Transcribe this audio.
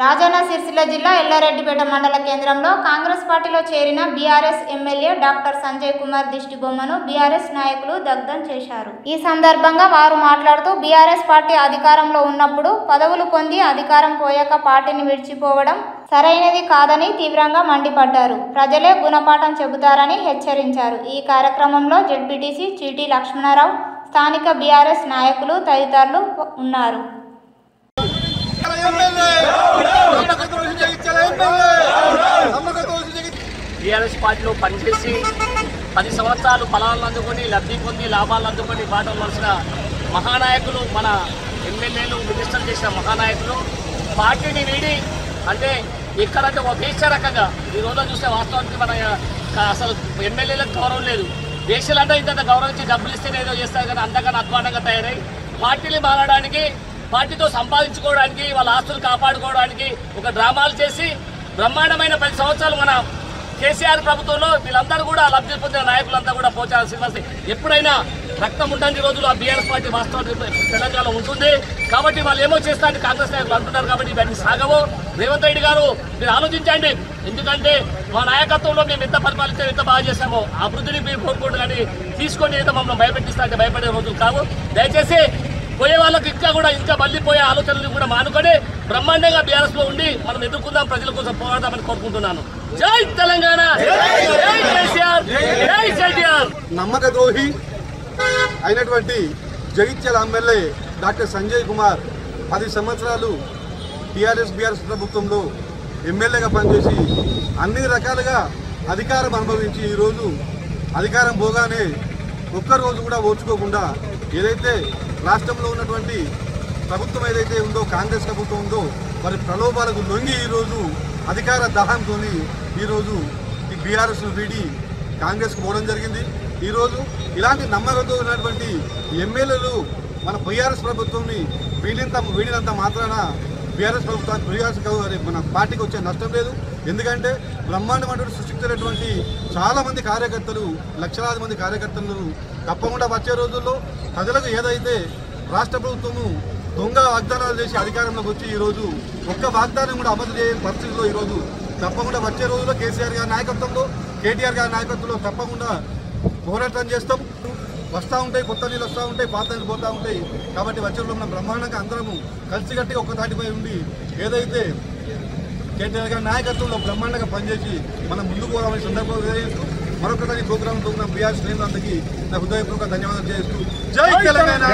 రాజన్న సిరిసిల్ల జిల్లా ఎల్లారెడ్డిపేట మండల కేంద్రంలో కాంగ్రెస్ పార్టీలో చేరిన BRS MLA doctor Sanjay Kumar దిష్టిబొమ్మను BRS నాయకులు దగ్ధం చేశారు. ఈ సందర్భంగా వారు మాట్లాడుతూ బీఆర్ఎస్ పార్టీ అధికారంలో ఉన్నప్పుడు పదవులు పొంది అధికారం పోయాక పార్టీని విడిచిపోవడం సరైనది కాదని తీవ్రంగా మండిపడ్డారు. ప్రజలే గుణపాఠం చెబుతారని హెచ్చరించారు. ఈ కార్యక్రమంలో జెడ్పీటీసీ చీటీ లక్ష్మణరావు స్థానిక బీఆర్ఎస్ నాయకులు తదితరులు ఉన్నారు. టీఆర్ఎస్ పార్టీలో పనిచేసి పది సంవత్సరాలు ఫలాలను అందుకొని లబ్ధి పొంది లాభాలు అందుకొని బాటలు మహానాయకులు మన ఎమ్మెల్యేలు మినిస్టర్లు చేసిన మహానాయకులు. పార్టీని వీడి అంటే ఎక్కడంటే ఒక దేశ రకంగా ఈ రోజు చూస్తే వాస్తవానికి మన అసలు ఎమ్మెల్యేలకు గౌరవం లేదు. దేశాలంటే ఇంత గౌరవించి డబ్బులు ఇస్తేనే ఏదో చేస్తారు కానీ అంతకన్నా అధ్వానంగా తయారై పార్టీని మారడానికి పార్టీతో సంపాదించుకోవడానికి వాళ్ళ ఆస్తులు కాపాడుకోవడానికి ఒక డ్రామాలు చేసి బ్రహ్మాండమైన పది సంవత్సరాలు మన కేసీఆర్ ప్రభుత్వంలో వీళ్ళందరూ కూడా లబ్ధి పొందిన నాయకులంతా కూడా పోచారు శ్రీనివాస్. ఎప్పుడైనా రక్తం ఉండని రోజులు ఆ బీఆర్ఎస్ పార్టీ వాస్తవానికి తెలంగాణలో ఉంటుంది. కాబట్టి వాళ్ళు ఏమో చేస్తారని కాంగ్రెస్ నాయకులు అంటున్నారు కాబట్టి ఇవన్నీ సాగవు. రేవంత్ రెడ్డి గారు మీరు ఆలోచించండి. ఎందుకంటే మా నాయకత్వంలో మేము ఎంత పరిపాలించాం ఎంత బాగా చేశామో అభివృద్ధిని మీరు కోరుకోండి కానీ తీసుకొని ఏదో మమ్మల్ని భయపెట్టిస్తా అంటే భయపడే రోజులు కావు. దయచేసి పోయే వాళ్ళకి ఇంకా కూడా ఇంకా మళ్ళీ పోయే ఆలోచనలు కూడా మానుకొని బ్రహ్మాండంగా బీఆర్ఎస్లో ఉండి మనం ఎదుర్కొందాం ప్రజల కోసం పోరాడదామని కోరుకుంటున్నాను. జై తెలంగాణ! జై కేసీఆర్! జై కేటీఆర్ నమ్మక ద్రోహి అయినటువంటి జగిత్యాల ఎమ్మెల్యే డాక్టర్ సంజయ్ కుమార్ పది సంవత్సరాలు టీఆర్ఎస్ బీఆర్ఎస్ ప్రభుత్వంలో ఎమ్మెల్యేగా పనిచేసి అన్ని రకాలుగా అధికారం అనుభవించి ఈరోజు అధికారం పోగానే ఒక్కరోజు కూడా ఓర్చుకోకుండా ఏదైతే రాష్ట్రంలో ఉన్నటువంటి ప్రభుత్వం ఏదైతే ఉందో కాంగ్రెస్ ప్రభుత్వం ఉందో వారి ప్రలోభాలకు లొంగి ఈరోజు అధికార దహంతో ఈరోజు ఈ బీఆర్ఎస్ను వీడి కాంగ్రెస్కు పోవడం జరిగింది. ఈరోజు ఇలాంటి నమ్మకంతో ఉన్నటువంటి ఎమ్మెల్యేలు మన బీఆర్ఎస్ ప్రభుత్వంని వీడినంత వీడినంత మాత్రాన బీఆర్ఎస్ ప్రభుత్వానికి బీఆర్ఎస్ మన పార్టీకి వచ్చే నష్టం లేదు. ఎందుకంటే బ్రహ్మాండమైన సృష్టించినటువంటి చాలామంది కార్యకర్తలు లక్షలాది మంది కార్యకర్తలు తప్పకుండా వచ్చే రోజుల్లో ప్రజలకు ఏదైతే రాష్ట్ర ప్రభుత్వము దొంగ వాగ్దానాలు చేసి అధికారంలోకి వచ్చి ఈరోజు ఒక్క వాగ్దానం కూడా అమలు చేయని పరిస్థితిలో ఈరోజు తప్పకుండా వచ్చే రోజుల్లో కేసీఆర్ గారి నాయకత్వంలో కేటీఆర్ గారి నాయకత్వంలో తప్పకుండా పోరాటం చేస్తాం. వస్తూ ఉంటాయి కొత్త నీళ్ళు వస్తూ ఉంటాయి పాత నీళ్ళు పోతూ ఉంటాయి. కాబట్టి వచ్చే రోజుల్లో మనం బ్రహ్మాండంగా అందరము కలిసికట్టి ఒక్క దాటిపై ఉండి ఏదైతే కేటీఆర్ గారి నాయకత్వంలో బ్రహ్మాండంగా పనిచేసి మనం ముందుకు పోవాలని సందర్భంగా తెలియజేస్తూ మరొకసారి ప్రోగ్రామ్ తోగిన బీఆర్ శ్రేణులందరికీ నా హృదయపూర్వక ధన్యవాదాలు చేస్తూ జై తెలంగాణ!